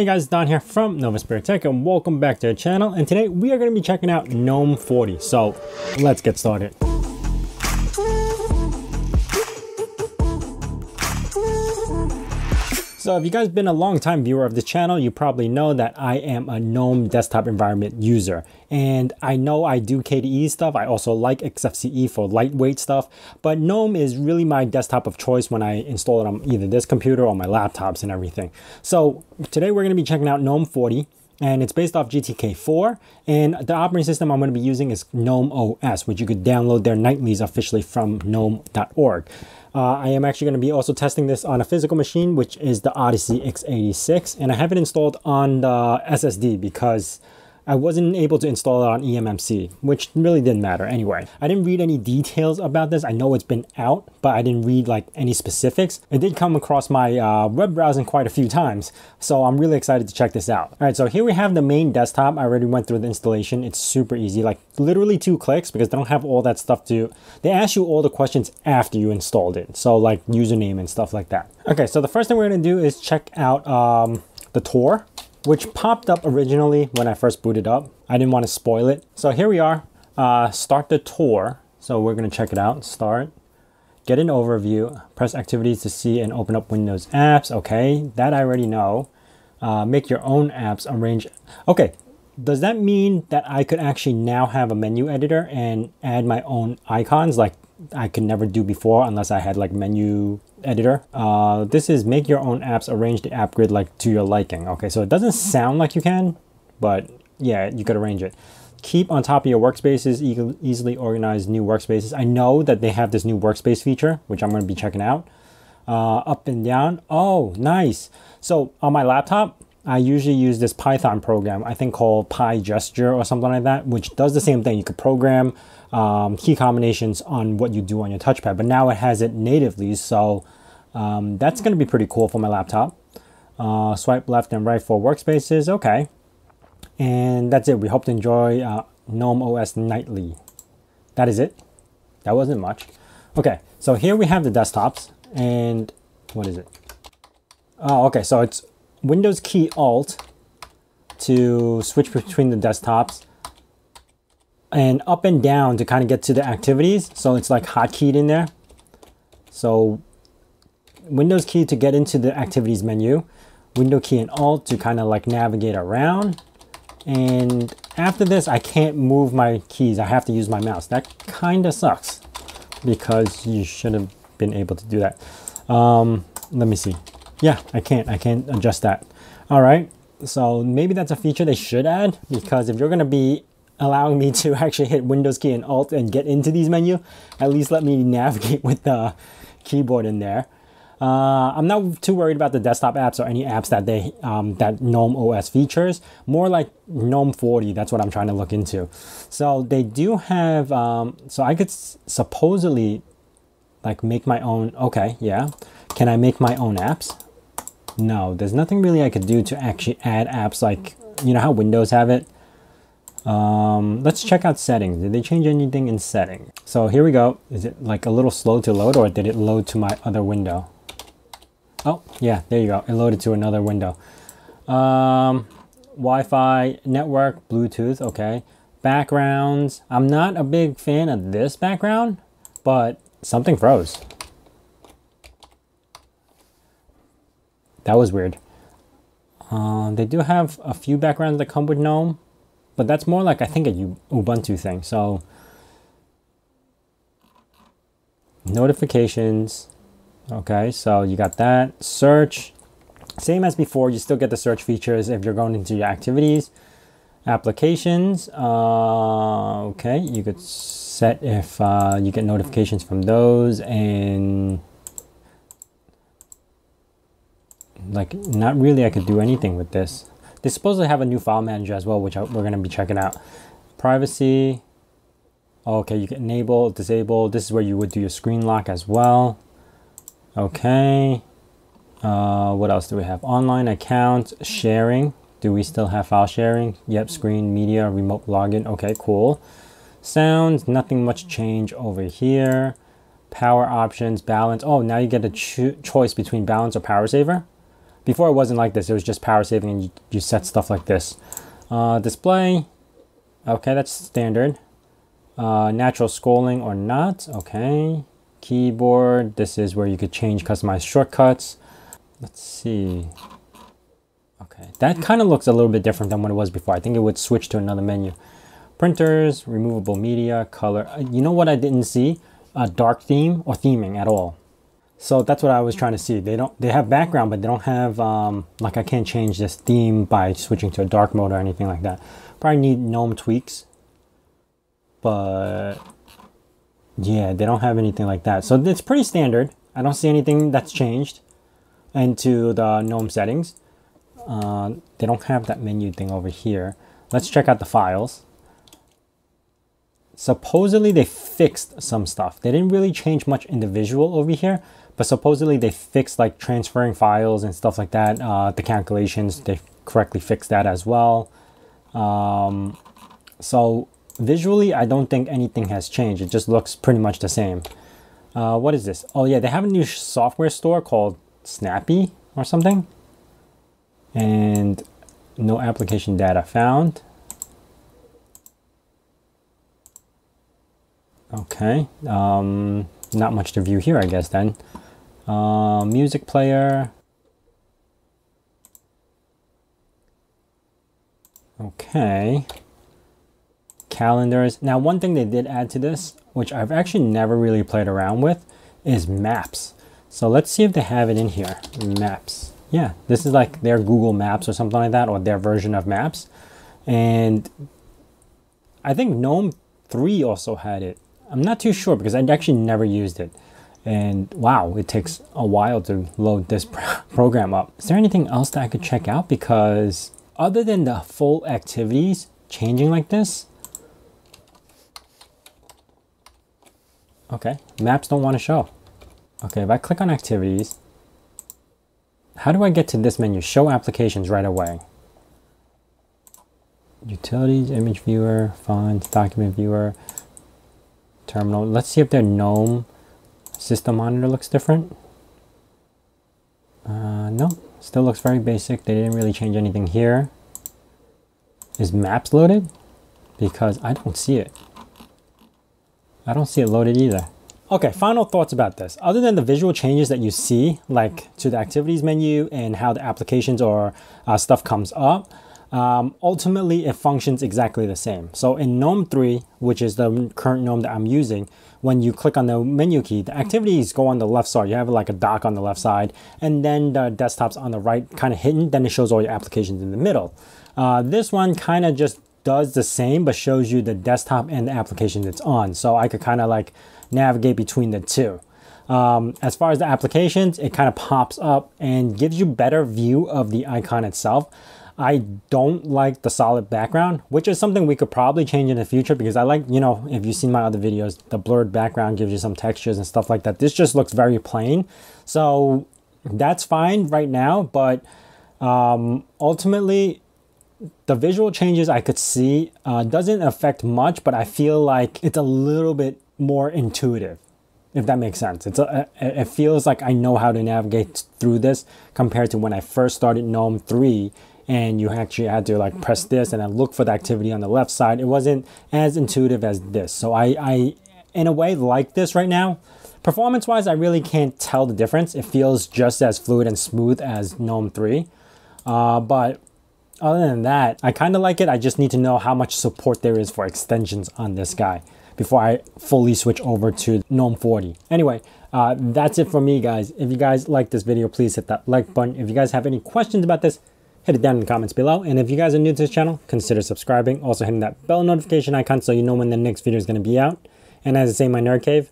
Hey guys, Don here from Novaspirit Tech and welcome back to the channel. And today we are going to be checking out GNOME 40. So let's get started. So if you guys been a long time viewer of this channel, you probably know that I am a GNOME desktop environment user. And I know I do KDE stuff. I also like XFCE for lightweight stuff, but GNOME is really my desktop of choice when I install it on either this computer or my laptops and everything. So today we're gonna be checking out GNOME 40 and it's based off GTK4 and the operating system I'm going to be using is GNOME OS which you could download their nightlies officially from gnome.org. Uh, I am actually going to be also testing this on a physical machine, which is the Odyssey x86, and I have it installed on the SSD because I wasn't able to install it on eMMC, which really didn't matter anyway. I didn't read any details about this. I know it's been out, but I didn't read like any specifics. It did come across my uh, web browsing quite a few times, so I'm really excited to check this out. All right, so here we have the main desktop. I already went through the installation. It's super easy, like literally two clicks because they don't have all that stuff to, they ask you all the questions after you installed it. So like username and stuff like that. Okay, so the first thing we're gonna do is check out um, the tour which popped up originally when I first booted up. I didn't want to spoil it. So here we are, uh, start the tour. So we're gonna check it out, start. Get an overview, press activities to see and open up Windows apps. Okay, that I already know. Uh, make your own apps, arrange. Okay, does that mean that I could actually now have a menu editor and add my own icons like I could never do before unless I had like menu editor. Uh, this is make your own apps, arrange the app grid like to your liking. Okay, so it doesn't sound like you can, but yeah, you could arrange it. Keep on top of your workspaces, e easily organize new workspaces. I know that they have this new workspace feature, which I'm going to be checking out. Uh, up and down. Oh, nice. So on my laptop, I usually use this Python program, I think called PyGesture or something like that, which does the same thing. You could program um, key combinations on what you do on your touchpad, but now it has it natively, so um, that's going to be pretty cool for my laptop. Uh, swipe left and right for workspaces, okay. And that's it. We hope to enjoy uh, GNOME OS nightly. That is it. That wasn't much. Okay, so here we have the desktops, and what is it? Oh, okay, so it's Windows key Alt to switch between the desktops and up and down to kind of get to the activities. So it's like hotkeyed in there. So Windows key to get into the activities menu, window key and alt to kind of like navigate around. And after this, I can't move my keys. I have to use my mouse. That kind of sucks because you should have been able to do that. Um, let me see. Yeah, I can't. I can't adjust that. All right. So maybe that's a feature they should add because if you're going to be allowing me to actually hit Windows key and Alt and get into these menu, at least let me navigate with the keyboard in there. Uh, I'm not too worried about the desktop apps or any apps that they um, that GNOME OS features. More like GNOME 40. That's what I'm trying to look into. So they do have. Um, so I could supposedly like make my own. Okay, yeah. Can I make my own apps? No, there's nothing really I could do to actually add apps like you know how Windows have it. Um, let's check out settings. Did they change anything in settings? So here we go. Is it like a little slow to load or did it load to my other window? Oh, yeah, there you go. It loaded to another window. Um, Wi-Fi, network, Bluetooth, okay. Backgrounds. I'm not a big fan of this background, but something froze. That was weird. Uh, they do have a few backgrounds that come with GNOME, but that's more like, I think, a Ubuntu thing. So, notifications. Okay, so you got that. Search. Same as before, you still get the search features if you're going into your activities. Applications. Uh, okay, you could set if uh, you get notifications from those and like not really I could do anything with this. They supposedly have a new file manager as well, which we're going to be checking out. Privacy. Okay, you can enable, disable. This is where you would do your screen lock as well. Okay. Uh, what else do we have? Online account sharing. Do we still have file sharing? Yep, screen, media, remote login. Okay, cool. Sounds, nothing much change over here. Power options, balance. Oh, now you get a cho choice between balance or power saver. Before it wasn't like this. It was just power saving and you, you set stuff like this. Uh, display. Okay, that's standard. Uh, natural scrolling or not. Okay. Keyboard. This is where you could change customized shortcuts. Let's see. Okay, that kind of looks a little bit different than what it was before. I think it would switch to another menu. Printers, removable media, color. Uh, you know what I didn't see? A dark theme or theming at all. So that's what I was trying to see. They don't. They have background, but they don't have um, like I can't change this theme by switching to a dark mode or anything like that. Probably need GNOME tweaks, but yeah, they don't have anything like that. So it's pretty standard. I don't see anything that's changed into the GNOME settings. Uh, they don't have that menu thing over here. Let's check out the files. Supposedly they fixed some stuff. They didn't really change much in the visual over here, but supposedly they fixed like transferring files and stuff like that. Uh, the calculations, they correctly fixed that as well. Um, so visually, I don't think anything has changed. It just looks pretty much the same. Uh, what is this? Oh yeah, they have a new software store called Snappy or something. And no application data found. Okay, um, not much to view here, I guess then. Uh, music player. Okay. Calendars. Now, one thing they did add to this, which I've actually never really played around with, is maps. So let's see if they have it in here. Maps. Yeah, this is like their Google Maps or something like that, or their version of Maps. And I think GNOME 3 also had it. I'm not too sure because I actually never used it. And wow, it takes a while to load this program up. Is there anything else that I could check out? Because other than the full activities changing like this, okay, maps don't want to show. Okay, if I click on activities, how do I get to this menu? Show applications right away. Utilities, image viewer, fonts, document viewer, terminal. Let's see if their GNOME system monitor looks different. Uh, no, still looks very basic. They didn't really change anything here. Is maps loaded? Because I don't see it. I don't see it loaded either. Okay, final thoughts about this. Other than the visual changes that you see, like to the activities menu and how the applications or uh, stuff comes up, um, ultimately it functions exactly the same. So in GNOME 3, which is the current GNOME that I'm using, when you click on the menu key, the activities go on the left side. You have like a dock on the left side, and then the desktop's on the right, kind of hidden. Then it shows all your applications in the middle. Uh, this one kind of just does the same, but shows you the desktop and the application it's on. So I could kind of like navigate between the two. Um, as far as the applications, it kind of pops up and gives you better view of the icon itself. I don't like the solid background, which is something we could probably change in the future because I like, you know, if you've seen my other videos, the blurred background gives you some textures and stuff like that. This just looks very plain. So that's fine right now, but um, ultimately, the visual changes I could see uh, doesn't affect much, but I feel like it's a little bit more intuitive, if that makes sense. It's a, it feels like I know how to navigate through this compared to when I first started GNOME 3 and you actually had to like press this and then look for the activity on the left side. It wasn't as intuitive as this. So I, I in a way like this right now. Performance wise, I really can't tell the difference. It feels just as fluid and smooth as GNOME 3. Uh, but other than that, I kind of like it. I just need to know how much support there is for extensions on this guy before I fully switch over to GNOME 40. Anyway, uh, that's it for me, guys. If you guys like this video, please hit that like button. If you guys have any questions about this, hit it down in the comments below. And if you guys are new to this channel, consider subscribing. Also hitting that bell notification icon so you know when the next video is going to be out. And as I say in my nerd cave,